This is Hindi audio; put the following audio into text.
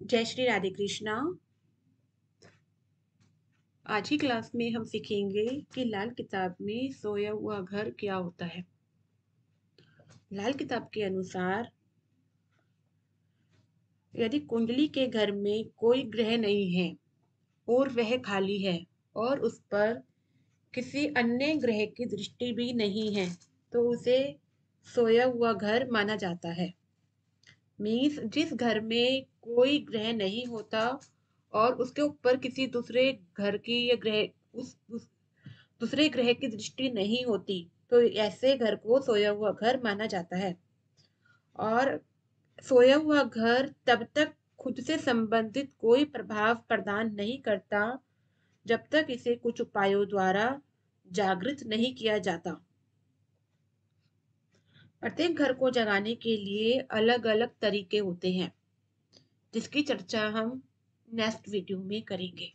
जय श्री राधे कृष्णा आज की क्लास में हम सीखेंगे कि लाल किताब में सोया हुआ घर क्या होता है। लाल किताब के अनुसार, यदि कुंडली के घर में कोई ग्रह नहीं है और वह खाली है और उस पर किसी अन्य ग्रह की दृष्टि भी नहीं है तो उसे सोया हुआ घर माना जाता है। मीन्स जिस घर में कोई ग्रह नहीं होता और उसके ऊपर किसी दूसरे घर की या ग्रह उस, उस दूसरे ग्रह की दृष्टि नहीं होती तो ऐसे घर को सोया हुआ घर माना जाता है। और सोया हुआ घर तब तक खुद से संबंधित कोई प्रभाव प्रदान नहीं करता जब तक इसे कुछ उपायों द्वारा जागृत नहीं किया जाता। प्रत्येक घर को जगाने के लिए अलग अलग तरीके होते हैं, जिसकी चर्चा हम नेक्स्ट वीडियो में करेंगे।